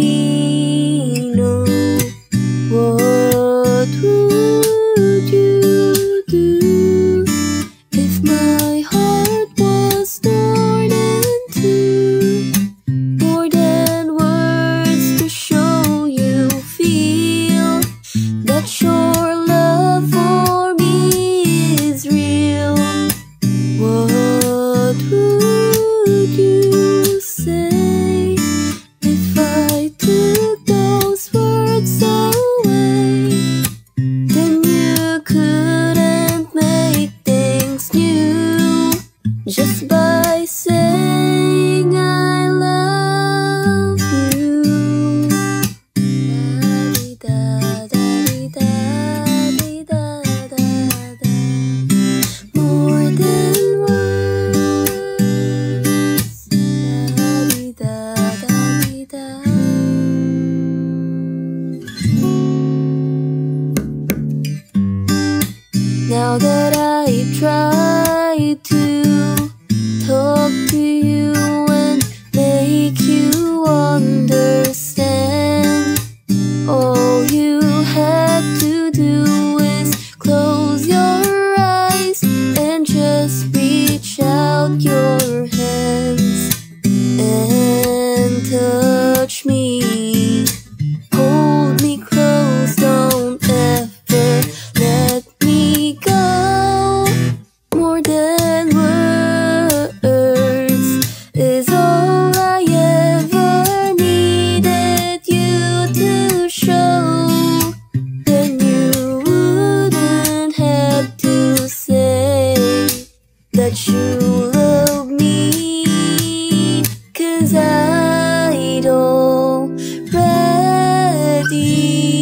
ti. just by saying I love you. More than once. Now that I try that you love me Cause I don't ready